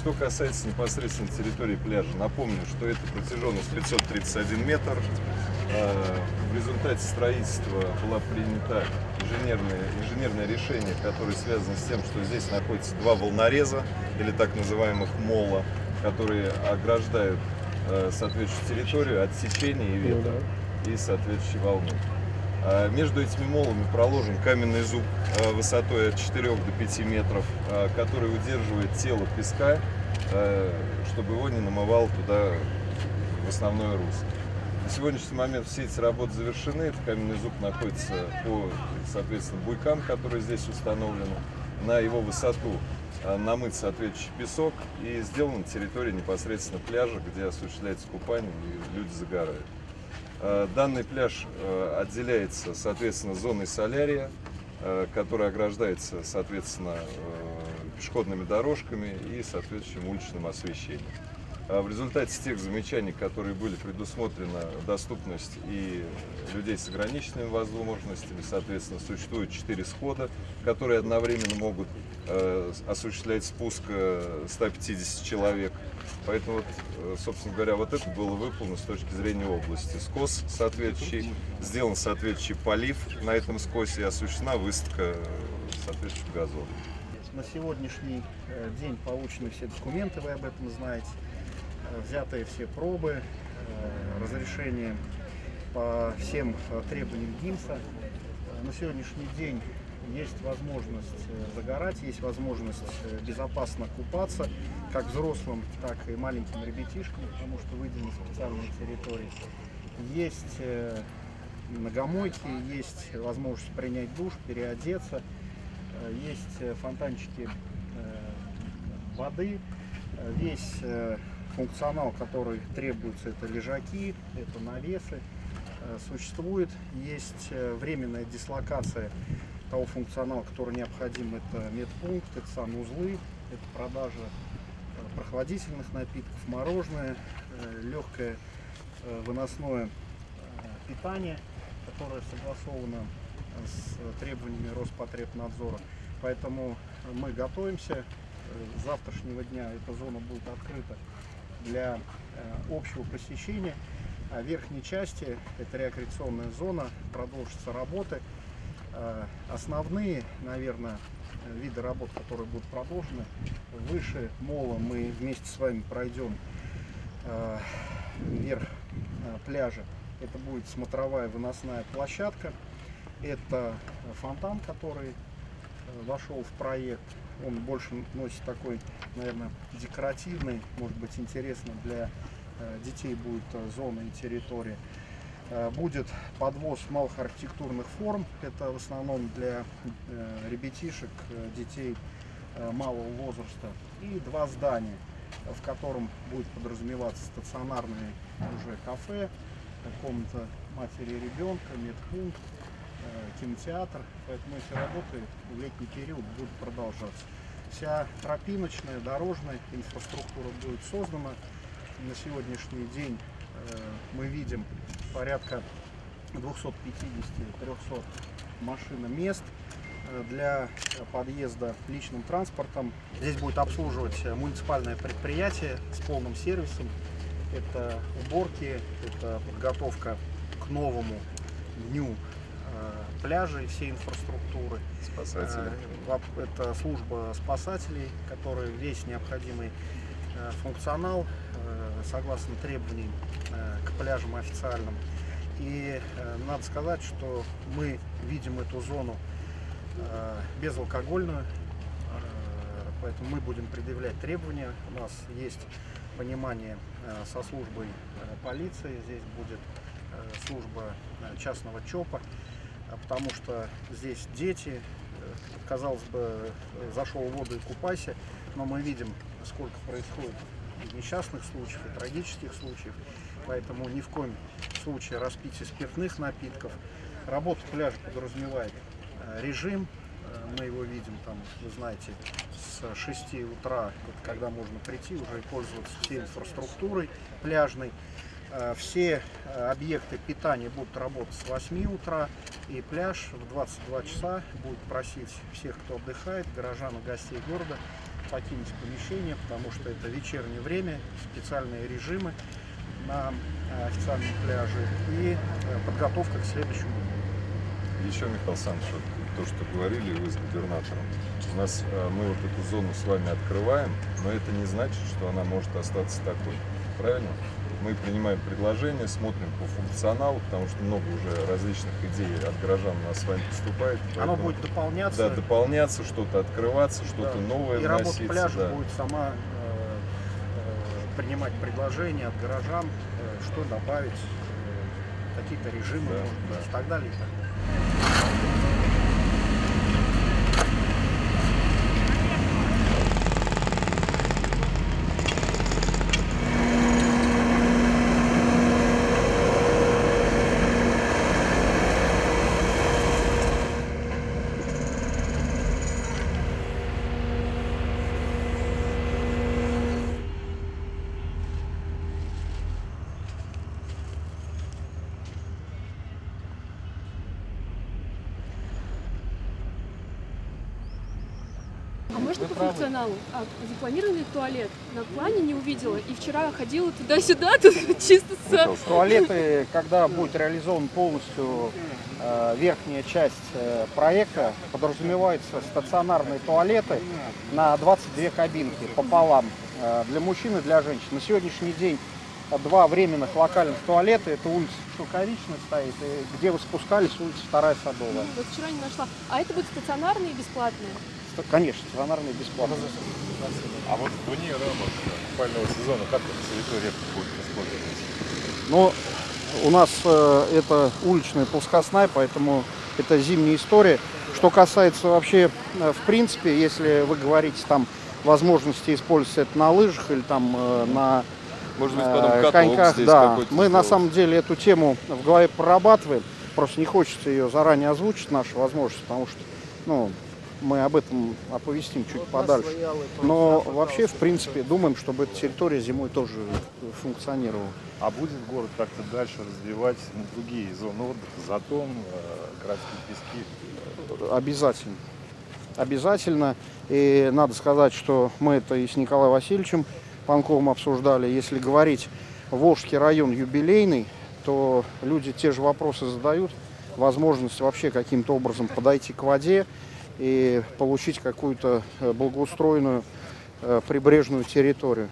что касается непосредственно территории пляжа, напомню, что это протяженность 531 метр. Э, в результате строительства была принята инженерное, инженерное решение, которое связано с тем, что здесь находится два волнореза, или так называемых мола, которые ограждают э, соответствующую территорию от течения и ветра и соответствующей волны. А между этими молами проложен каменный зуб э, высотой от 4 до 5 метров, э, который удерживает тело песка, э, чтобы его не намывал туда в основное русло. На сегодняшний момент все эти работы завершены. Этот каменный зуб находится по, соответственно, буйкам, которые здесь установлены. На его высоту намыт соответствующий песок и сделана территория непосредственно пляжа, где осуществляется купание и люди загорают. Э, данный пляж э, отделяется, соответственно, зоной солярия, э, которая ограждается, соответственно, пешеходными дорожками и соответствующим уличным освещением. А в результате тех замечаний, которые были предусмотрена доступность и людей с ограниченными возможностями, соответственно, существует четыре схода, которые одновременно могут осуществлять спуск 150 человек. Поэтому, вот, э, собственно говоря, вот это было выполнено с точки зрения области. Скос соответствующий, сделан соответствующий полив на этом скосе и осуществлена высадка соответствующих газонов. На сегодняшний э, день получены все документы, вы об этом знаете взятые все пробы, э, разрешение по всем э, требованиям ГИМСа. На сегодняшний день есть возможность э, загорать, есть возможность безопасно купаться, как взрослым, так и маленьким ребятишкам, потому что выйдем на специальные территории. Есть многомойки, есть возможность принять душ, переодеться, есть фонтанчики воды, весь функционал, который требуется, это лежаки, это навесы. Э, существует, есть э, временная дислокация того функционала, который необходим. Это медпункт, это санузлы, это продажа э, прохладительных напитков, мороженое, легкое выносное питание, которое согласовано с требованиями Роспотребнадзора. Поэтому мы готовимся. С завтрашнего дня эта зона будет открыта для э, общего посещения. А в верхней части, это рекреационная зона, продолжатся работы. Э, основные, наверное, виды работ, которые будут продолжены, выше мола мы вместе с вами пройдем э, вверх пляжа. Это будет смотровая выносная площадка. Это фонтан, который вошел в проект он больше носит такой, наверное, декоративный, может быть, интересно для э, детей будет э, зона и территория. Э, будет подвоз малых архитектурных форм, это в основном для ребятишек, детей малого возраста. И два здания, в котором будет подразумеваться стационарные уже кафе, комната матери и ребенка, медпункт, Э, кинотеатр, поэтому эти работы в летний период будут продолжаться. Вся тропиночная, дорожная инфраструктура будет создана. На сегодняшний день э, мы видим порядка 250-300 машиномест э, для подъезда личным транспортом. Здесь будет обслуживать муниципальное предприятие с полным сервисом. Это уборки, это подготовка к новому дню Э, пляжей, всей инфраструктуры. Спасатели. Э, это служба спасателей, которая весь необходимый э, функционал согласно требованиям к пляжам официальным. И надо сказать, что мы видим эту зону безалкогольную, поэтому мы будем предъявлять требования. У нас есть понимание со службой полиции, здесь будет служба частного ЧОПа. Потому что здесь дети, э, казалось бы, зашел в воду и купайся, но мы видим, сколько происходит несчастных случаев, и трагических случаев, поэтому ни в коем случае распитие спиртных напитков. Работа пляжа подразумевает э, режим, э, мы его видим там, вы знаете, с 6 утра, это когда можно прийти уже и пользоваться всей инфраструктурой пляжной. Э, все э, объекты питания будут работать с 8 утра, и пляж в 22 часа будет просить всех, кто отдыхает, горожан и гостей города, покинуть помещение, потому что это вечернее время, специальные режимы на э, официальном пляже и подготовка к следующему. Еще, Михаил Александрович, то, что говорили вы с губернатором, у нас мы вот эту зону с вами открываем, но это не значит, что она может остаться такой. Правильно? Мы принимаем предложения, смотрим по функционалу, потому что много уже различных идей от горожан у нас с вами поступает. Оно будет дополняться. да, дополняться, что-то открываться, что-то да, новое И работа пляжа да. будет сама э, э, принимать предложения от горожан, э, что добавить, э, какие-то режимы, Да, может быть, да. и так далее. И так далее. А можно Вы по правы. функционалу? А, запланированный туалет на плане не увидела. И вчера ходила туда-сюда, тут чисто с... Михаил Александрович, Туалеты, когда будет реализован полностью э, верхняя часть э, проекта, подразумеваются стационарные туалеты на 22 кабинки пополам э, для мужчин и для женщин. На сегодняшний день два временных локальных туалета, это улица Шелковичная стоит, и где вы спускались, улица Вторая Садовая. Вот вчера не нашла. А это будет стационарные и бесплатные? Ст- Конечно, стационарные бесплатно. А вот вне рамок купального сезона как эта территория будет использоваться? Но у нас э, это уличная плоскостная, поэтому это зимняя история. Что касается вообще, э, в принципе, если вы говорите там возможности использовать это на лыжах или там э, на Может быть, э, потом каток коньках, да, мы на сделать. самом деле эту тему в голове прорабатываем. Просто не хочется ее заранее озвучить, наши возможности, потому что, ну, мы об этом оповестим чуть подальше. Но вообще, в принципе, думаем, чтобы эта территория зимой тоже функционировала. А будет город как-то дальше развивать ну, другие зоны отдыха, затон, э, городские пески? Обязательно. Обязательно. И надо сказать, что мы это и с Николаем Васильевичем Панковым обсуждали. Если говорить Волжский район юбилейный, то люди те же вопросы задают. Возможность вообще каким-то образом подойти к воде и получить какую-то э, благоустроенную э, прибрежную территорию.